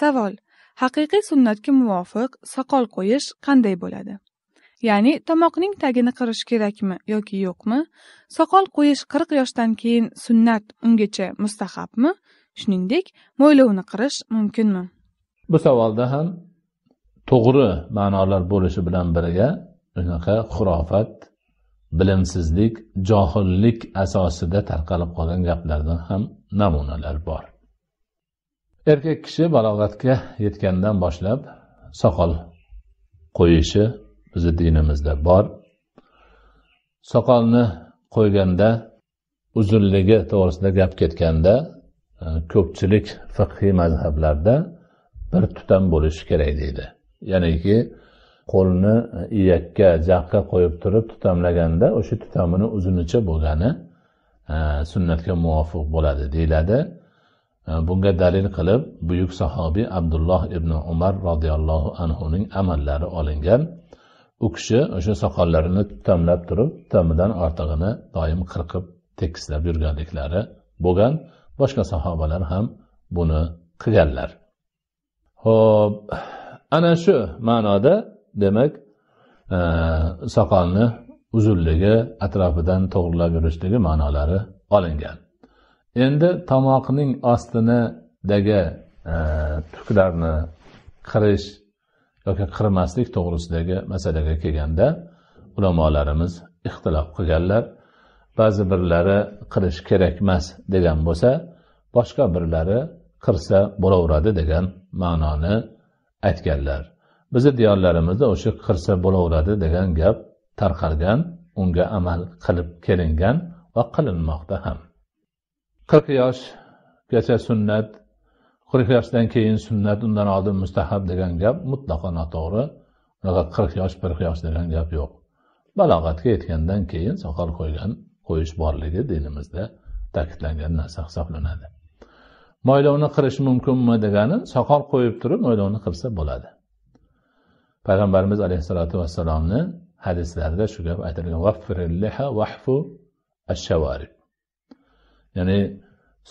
savol. Haqiqiy sunnatga muvofiq soqol qo'yish qanday bo'ladi? Ya'ni tomoqning tagini qirish kerakmi yoki yo'qmi? Soqol qo'yish qirq yoshdan keyin sunnat ungacha mustahabmi shuningdek mo'ylovni qirish mumkinmi? Bu savolda ham to'g'ri ma'nolar bo'lishi bilan birga unaqa xurofat bilimsizlik johillik asosida tarqalib qolgan gaplardan ham namunalar bor. Erkak kishi balog'atga yetgandan boshlab soqol qo'yishi bizni dinimizda bor. Soqolni qo'yganda uzunligi to'g'risida gap ketganda e, ko'pchilik fiqhiy mazhablarda bir tutam bo'lishi kerak deydi. Ya'niki qo'lni iyakka jaqqa qo'yib turib tutamlaganda o'sha tutamini uzunicha bo'lgani e, sunnatga muvofiq bo'ladi deyiladi. Bunga dalil qilib buyuk sahobiy abdulloh ibn umar roziyallohu anhuning amallari olingan. U kishi o'sha soqollarini tutamlab turib tutamidan ortig'ini doim qirqib tekislab yurganliklari bo'lgan. Boshqa sahobalar ham buni qilganlar. Ho'p ana shu ma'noda demak e, soqolni uzunligi atrofidan to'g'irlab yurishligi ma'nolari olingan. Endi tomoqning ostinidagi e, tuklarni qirish yoki qirmaslik to'g'risidagi masalaga kelganda ulamolarimiz ixtilof qilganlar. Ba'zi birlari qirish kerak emas degan bo'lsa boshqa birlari qirsa bo'laveradi degan ma'noni aytganlar. Bizni diyorlarimizda o'sha qirsa bo'laveradi degan gap tarqalgan unga amal qilib kelingan va qilinmoqda ham. Qirq yoshgacha sunnat qirq yoshdan keyin sunnat undan oldin mustahab degan gap mutlaqo noto'g'ri. Unaqa qirq yosh qirq yosh degan gap yo'q. Balog'atga yetgandan keyin soqol qo'ygan qo'yish borligi dinimizda ta'kidlangan narsa hisoblanadi. Mo'ylovni qirish mumkinmi degani soqol qo'yib turib mo'ylovni qirsa bo'ladi. Payg'ambarimiz alayhissalotu vassalomni hadislarida shu gap aytilgan ya'ni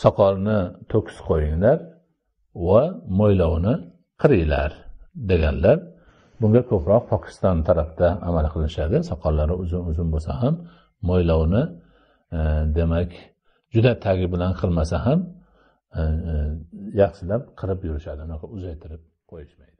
soqolni to'kis qo'yinglar va mo'ylovini qiringlar deganlar. Bunga ko'proq pokiston tarafda amal qilinishadi. Soqollari uzun uzun bo'lsa ham mo'ylovni e, demak juda tagi bilan qilmasa ham e, e, yaxshilab qirib yurishadi. Unaqa uzaytirib qo'yishmaydi.